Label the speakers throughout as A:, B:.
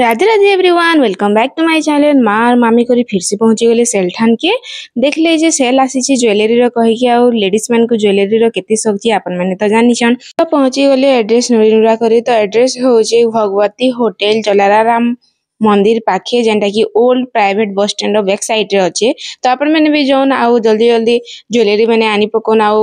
A: Radhe Radhe everyone welcome back to my channel मार मामी करी फिर से पहुंची गले सेल ठान के देख ले जे सेल आसी छी ज्वेलरी रो कहि के आ लेडीज मन को ज्वेलरी रो केते सब छी आपन माने त जानि छन तो पहुंची गले एड्रेस नरीनुरा करी तो एड्रेस हो जे भगवती होटल जलाराम মন্দির পাখে যেটা কি old private bus stand back side রে অছে তো আপন মানে বি যাও না আউ জলদি জলদি জুয়েলারি মানে আনি পকন আউ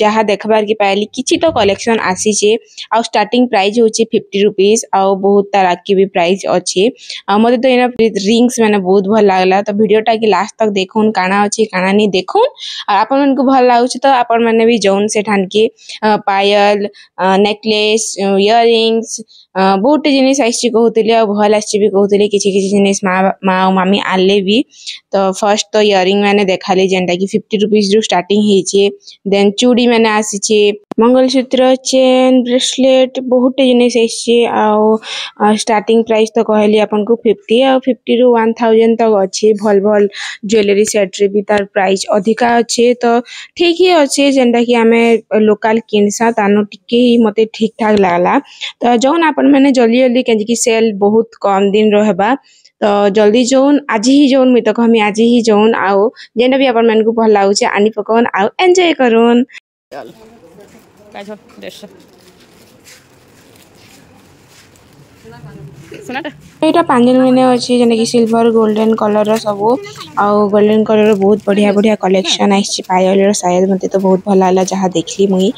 A: ଯାହା ଦେଖ୍ବାର୍କେ ପାଇଲି କିଛି ତ କଲେକ୍ସନ୍ ଆସିଛେ ଆଉ ଷ୍ଟାର୍ଟିଂ ପ୍ରାଇସ୍ ହେଉଛେ ଫିଫ୍ଟି ରୁପିଜ୍ ଆଉ ବହୁତ ତାର୍ ଆଗ୍କେ ବି ପ୍ରାଇସ୍ ଅଛେ ଆଉ ମୋତେ ତ ଇନ ରିଙ୍ଗସ୍ ମାନେ ବହୁତ ଭଲ ଲାଗ୍ଲା ତ ଭିଡ଼ିଓଟାକେ ଲାଷ୍ଟ ତକ୍ ଦେଖୁନ୍ କାଣା ଅଛେ କାଣା ନି ଦେଖୁନ୍ ଆଉ ଆପଣମାନଙ୍କୁ ଭଲ ଲାଗୁଛେ ତ ଆପଣମାନେ ବି ଯାଉନ୍ ସେଠାନ୍କେ ପାୟଲ ନେକ୍ଲେସ୍ ଇୟରିଙ୍ଗସ୍ ବହୁତଟେ ଜିନିଷ୍ ଆସିଛି କହୁଥିଲେ ଆଉ ଭଲ ଆସିଛି ବି କହୁଥିଲେ କିଛି କିଛି ଜିନିଷ୍ ମା ମା ଆଉ ମାମି ଆଣିଲେ ବି ତ ଫର୍ଷ୍ଟ ତ ଇୟରିଂ ମାନେ ଦେଖାଲେ ଯେନ୍ଟାକି ଫିଫ୍ଟି ରୁପିଜ୍ରୁ ଷ୍ଟାର୍ଟିଂ ହେଇଛେ ଦେନ୍ ଚୁଡ଼ି ମାନେ ଆସିଛି ମଙ୍ଗଳସୂତ୍ର ଚେନ୍ ବ୍ରେସଲେଟ୍ ବହୁତଟେ ଜିନିଷ ଆସିଛି ଆଉ ଷ୍ଟାର୍ଟିଂ ପ୍ରାଇସ୍ ତ କହିଲି ଆପଣଙ୍କୁ ଫିଫ୍ଟି ଆଉ ଫିଫ୍ଟିରୁ ୱାନ୍ ଥାଉଜେଣ୍ଡ ତକ ଅଛି ଭଲ ଭଲ ଜୁଏଲେରୀ ସେଟ୍ରେ ବି ତାର ପ୍ରାଇସ୍ ଅଧିକା ଅଛି ତ ଠିକ୍ ହିଁ ଅଛି ଯେନ୍ଟାକି ଆମେ ଲୋକାଲ୍ କିଣିସା ତାନୁ ଟିକେ ହିଁ ମୋତେ ଠିକ୍ ଠାକ୍ ଲାଗ୍ଲା ତ ଯଉନ୍ ଆପଣମାନେ ଜଲ୍ଦି ଜଲ୍ଦି କେଞ୍ଜିକି ସେଲ୍ ବହୁତ କମ୍ ଦିନ ରହବା ତ ଜଲ୍ଦି ଯଉନ୍ ଆଜି ହିଁ ଯଉନ୍ ମୁଇଁ ତ କହମି ଆଜି ହିଁ ଯଉନ୍ ଆଉ ଯେନ୍ଟା ବି ଆପଣମାନଙ୍କୁ ଭଲ ଲାଗୁଛେ ଆଣି ପକଉନ୍ ଆଉ ଏନ୍ଜୟ କରୁନ୍
B: চল কাজ হোক দেড়শো
A: ଏଇଟା ପାଙ୍ଗିଲ ମାନେ ଅଛି ଯେନ୍ଟାକି ସିଲଭର ଗୋଲ୍ଡେନ୍ କଲର୍ର ସବୁ ଆଉ ଗୋଲ୍ଡେନ୍ କଲର୍ର ବହୁତ ବଢ଼ିଆ ବଢ଼ିଆ କଲେକ୍ସନ୍ ଆସିଛି ପାୟଲର ସାୟଦ ମୋତେ ତ ବହୁତ ଭଲ ହେଲା ଯାହା ଦେଖିଲି ମୁଇଁ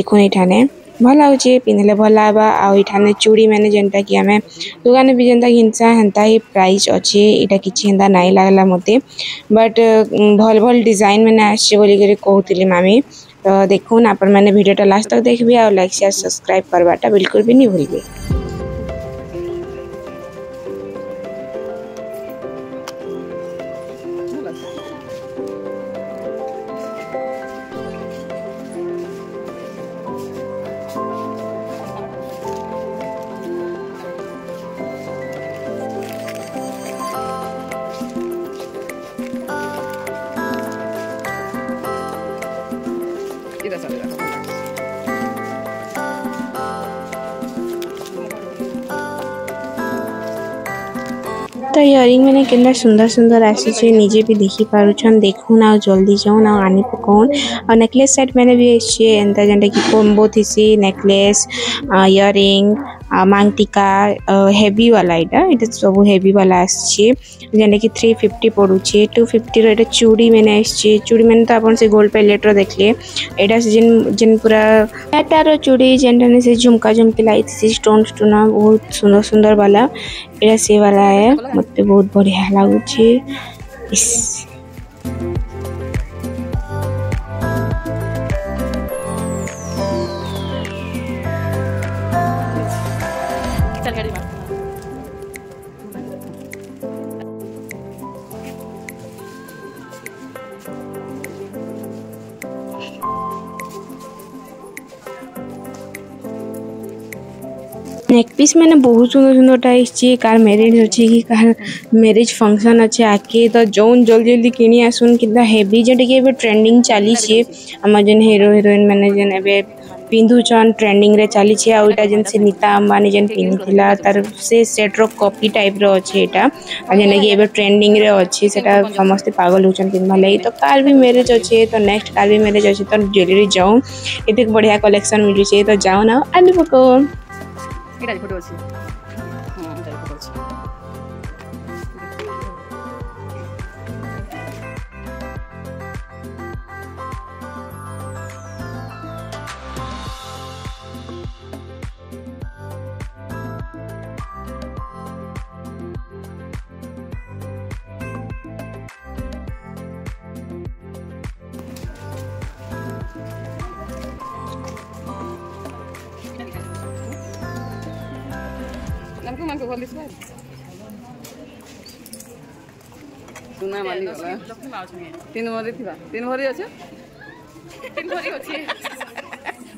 A: ଦେଖୁନ୍ ଏଇଠାନେ ଭଲ ହେଉଛି ପିନ୍ଧିଲେ ଭଲ ହେବା ଆଉ ଏଇଠାନେ ଚୁଡ଼ି ମାନେ ଯେନ୍ଟାକି ଆମେ ଦୋକାନରେ ବି ଯେନ୍ତା ଘିନସା ହେନ୍ତା ହିଁ ପ୍ରାଇସ୍ ଅଛି ଏଇଟା କିଛି ହେନ୍ତା ନାଇଁ ଲାଗ୍ଲା ମୋତେ ବଟ୍ ଭଲ ଭଲ ଡିଜାଇନ୍ ମାନେ ଆସିଛି ବୋଲିକରି କହୁଥିଲି ମାମି तो ना पर मैंने भिडियोटा तो लास्ट तक देखिए और लाइक शेयर सब्सक्राइब करवाटा बिल्कुल
B: भी नहीं भूलिए
A: ତ ଇୟରିଂ ମାନେ କେନ୍ତା ସୁନ୍ଦର ସୁନ୍ଦର ଆସିଛେ ନିଜେ ବି ଦେଖିପାରୁଛନ୍ ଦେଖୁନ୍ ଆଉ ଜଲ୍ଦି ଯାଉନ୍ ଆଉ ଆଣି ପକଉନ୍ ଆଉ ନେକଲେସ୍ ସେଟ୍ ମାନେ ବି ଆସିଛେ ଏନ୍ତା ଯେନ୍ଟାକି କମ୍ବୋ ଥିସି ନେକଲେସ୍ ଇୟରିଂ ମାଂତିକା ହେଭି ବାଲା ଏଇଟା ଏଇଟା ସବୁ ହେଭି ବାଲା ଆସିଛି ଯେନ୍ଟାକି ଥ୍ରୀ ଫିଫ୍ଟି ପଡ଼ୁଛି ଟୁ ଫିଫ୍ଟିର ଏଇଟା ଚୁଡ଼ି ମାନେ ଆସିଛି ଚୁଡ଼ି ମାନେ ତ ଆପଣ ସେ ଗୋଲ୍ଡ ପ୍ୟାଲେଟ୍ର ଦେଖିଲେ ଏଇଟା ସେ ଯେନ୍ ଯେନ୍ ପୁରା ତାର ଚୁଡ଼ି ଯେନ୍ଟା ସେ ଝୁମକା ଝୁମ୍କି ଲାଗିଛି ଷ୍ଟୋନ୍ ଷ୍ଟୋନ୍ ବହୁତ ସୁନ୍ଦର ସୁନ୍ଦର ବାଲା ଏଇଟା ସେ ବାଲା ଏ ମୋତେ ବହୁତ ବଢ଼ିଆ ଲାଗୁଛି ଇସ୍ नेक पीस मैंने बहुत सुंदर सुंदरटा आई कार ମ୍ୟାରେଜ୍ ଅଛି କି କାହାର ମ୍ୟାରେଜ୍ ଫଙ୍କସନ୍ ଅଛି ଆଗେ ତ ଯେଉଁ ଜଲ୍ଦି ଜଲ୍ଦି କିଣି ଆସୁନ୍ କିନ୍ତୁ ହେଭି ଯେନ୍ଟାକି ଏବେ ଟ୍ରେଣ୍ଡିଂ ଚାଲିଛି ଆମ ଯେନ୍ ହିରୋ ହିରୋଇନ୍ ମାନେ ଯେନ୍ ଏବେ ପିନ୍ଧୁଛନ୍ ଟ୍ରେଣ୍ଡିଂରେ ଚାଲିଛି ଆଉ ଏଇଟା ଯେନ୍ ସେ ନୀତା ଅମ୍ବାନୀ ଯେନ୍ ପିନ୍ଧିଥିଲା ତାର ସେ ସେଟ୍ର କପି ଟାଇପ୍ର ଅଛି ଏଇଟା ଆଉ ଯେନ୍ଟାକି ଏବେ ଟ୍ରେଣ୍ଡିଂରେ ଅଛି ସେଟା ସମସ୍ତେ ପାଗଲ ହେଉଛନ୍ ପିନ୍ଧିବା ଲାଗି ତ କାର୍ ବି ମ୍ୟାରେଜ୍ ଅଛି ତ ନେକ୍ସଟ କାର୍ ବି ମ୍ୟାରେଜ୍ ଅଛି ତ ଜ୍ୱେଲେରୀ ଯାଉନ୍ ଏତେ ବଢ଼ିଆ କଲେକ୍ସନ୍ ମିଳୁଛି ତ ଯାଉନ୍ ଆଉ ଆଣି ପକାଉନ୍
B: 给大家做这个。मलाई भोलि चाहिन्छ सुना मलाई लाग्छ न आउछु तीन भरै थिबा तीन भरि आछ तीन भरि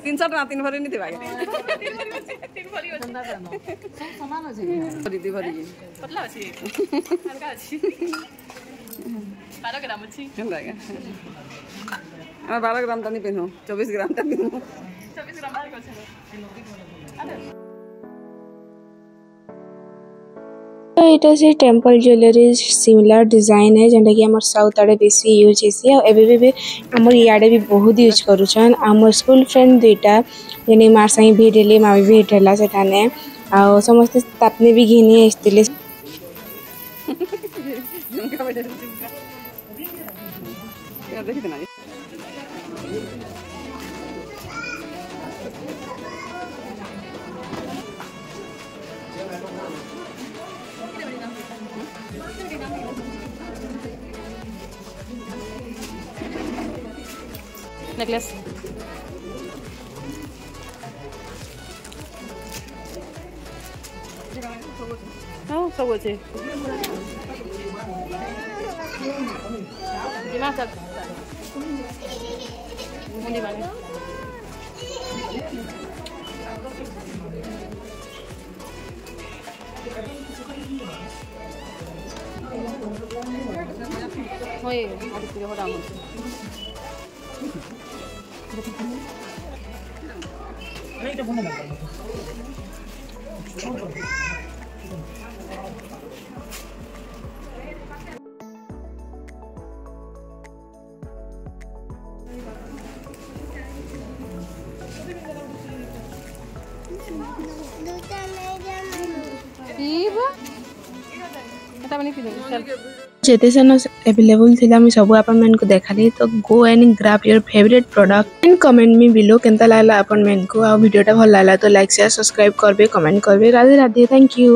B: तीन चोट ना तीन भरि नि तिबाई तीन भरि होछे
C: तीन भरि होछे ससो न न ज
B: जरी ति भरि ति पतला छ हल्का छ पालो ग्राम त नि
C: पिनो 24 ग्राम त
A: दिउ ଏଇଟା ସେ ଟେମ୍ପଲ ଜୁଏଲାରୀ ସିମିଲାର ଡିଜାଇନ ହେ ଯେନ୍ଟାକି ଆମର ସାଉଥ ଆଡ଼େ ବେଶୀ ୟୁଜ୍ ହେସି ଆଉ ଏବେ ବି ବି ଆମର ଇଆଡ଼େ ବି ବହୁତ ୟୁଜ୍ କରୁଛନ୍ ଆମର ସ୍କୁଲ ଫ୍ରେଣ୍ଡ ଦୁଇଟା ଯେନ୍ଟାକି ମାର୍ ସାଙ୍ଗେ ଭିଡ଼ ହେଲି ମା ବି ଭିଡ଼ ହେଲା ସେଠାନେ ଆଉ ସମସ୍ତେ ତାପ୍ନେ ବି ଘିନି ଆସିଥିଲେ
C: ଦେଖିଦେନା
B: necklace. 어, 저거지. 이만 잡. 문이 많이. 어이, 아직 그게 허다 안 먹지. Iba? Kata mana kita? যেতে
A: সেন এভেলেবল লা মুই সবু আপন মানুষ দেখালি তো go and grab your favourite product and comment me below কেনতা লাগলা আপন মানুষ আউ ভিডিওটা ভাল লাগলা তো লাইক শেয়ার সবসক্রাইব করবে কমেন্ট করবে রাধে রাধে থ্যাংক ইউ